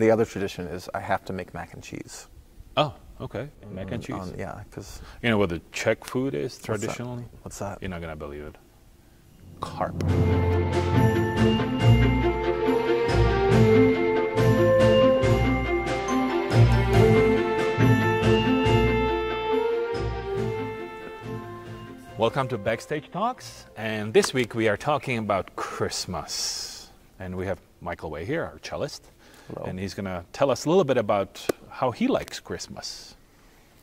the other tradition is I have to make mac and cheese. Oh, okay. Mac and cheese. On- yeah, because You know what the Czech food is traditionally? what's that? You're not gonna believe it. Carp. Welcome to Backstage Talks, and this week we are talking about Christmas. And we have Michael Way here, our cellist, Hello. and he's gonna tell us a little bit about how he likes Christmas.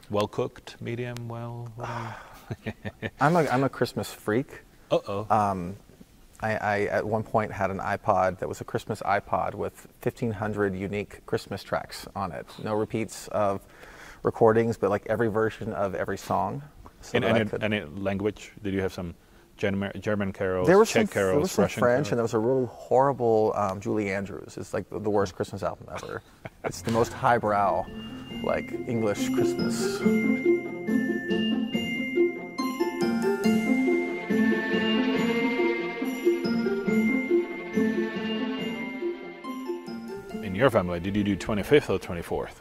Well cooked, medium, well. I'm a I'm a Christmas freak. Uh oh. Um, I, I at one point had an iPod that was a Christmas iPod with 1,500 unique Christmas tracks on it. No repeats of recordings, but like every version of every song. So In any, could- any language? Did you have some German, German carols, there was Czech some, carols, there was some Russian French, and there was a really horrible um, Julie Andrews. It's like the, the worst Christmas album ever. it's the most highbrow, like English Christmas. In your family, did you do 25th or 24th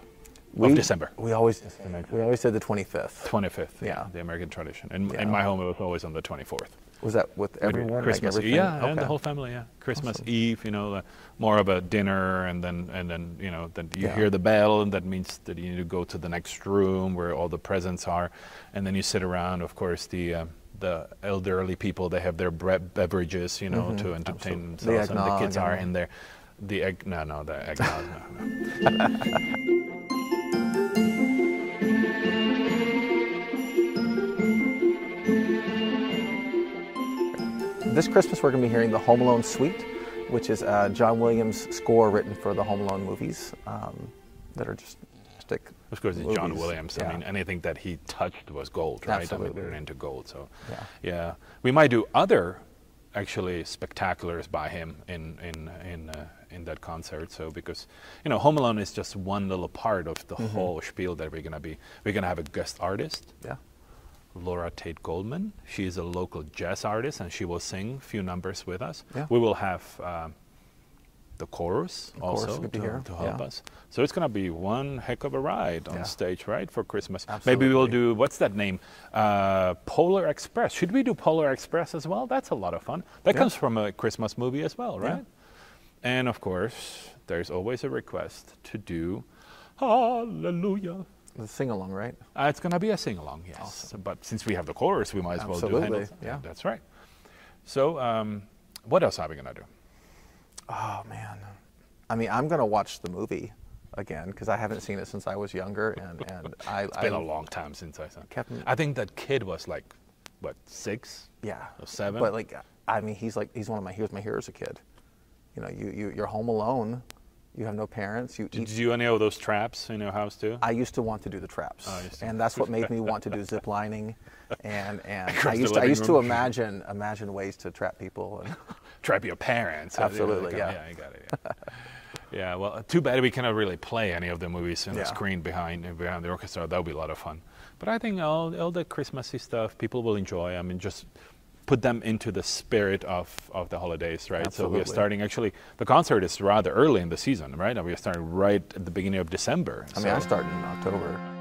We, of December? We always we always did the 25th. 25th. Yeah. The American tradition. And Yeah. in my home, it was always on the 24th. Was that with everyone? like Christmas, everything? yeah, and the whole family, yeah. Christmas Awesome. Eve, you know, uh, more of a dinner, and then and then you know, then you Yeah. hear the bell, and that means that you need to go to the next room where all the presents are, and then you sit around. Of course, the uh, the elderly people they have their bre- beverages, you know, Mhm, to entertain absolutely. The themselves, and the kids are in there. The egg, no, no, the eggnog, no, no. This Christmas, we're going to be hearing the Home Alone Suite, which is uh, John Williams' score written for the Home Alone movies um, that are just stick. Of course, it's John. Williams. I mean, anything that he touched was gold, right? I mean, we're into gold. So, Yeah. yeah, we might do other, actually, spectaculars by him in in in uh, in that concert. So, because you know, Home Alone is just one little part of the Mm-hmm. whole spiel that we're gonna be. We're gonna have a guest artist, Yeah. Laura Tate Goldman. She is a local jazz artist, and she will sing a few numbers with us. Yeah. We will have. Um, the chorus The also be to, to help yeah. us. So it's going to be one heck of a ride on Yeah. stage, right, for Christmas. Maybe we'll do what's that name? Uh, Polar Express. Should we do Polar Express as well? That's a lot of fun. That comes from a Christmas movie as well, right? And of course, there's always a request to do Hallelujah. The sing along, right? Uh, it's going to be a sing along, yes. Awesome. But since we have the chorus, we might as well do Absolutely, Handel's. yeah. That's right. So, um, what else are we going to do? Oh, man. I mean, I'm going to watch the movie again because I haven't seen it since I was younger. And, and I, It's been I, a long time since I saw it. I think that kid was like, what, six? Yeah. Or seven? But like, I mean, he's like, he's one of my, he was my hero as a kid. You know, you, you, you're home alone. You have no parents. You Did you do any of those traps in your house too? I used to want to do the traps, Oh, and that's what made me want to do zip lining, and and I used to, I used to imagine imagine ways to trap people. And Trap your parents. Absolutely, yeah. Yeah, I got it. Yeah. yeah. Well, too bad we cannot really play any of the movies on the screen behind behind the orchestra. That would be a lot of fun. But I think all all the Christmassy stuff people will enjoy. I mean, just put them into the spirit of, of the holidays, right? Absolutely. So we are starting actually. The concert is rather early in the season, right? And we are starting right at the beginning of December. I mean, I So- start in October.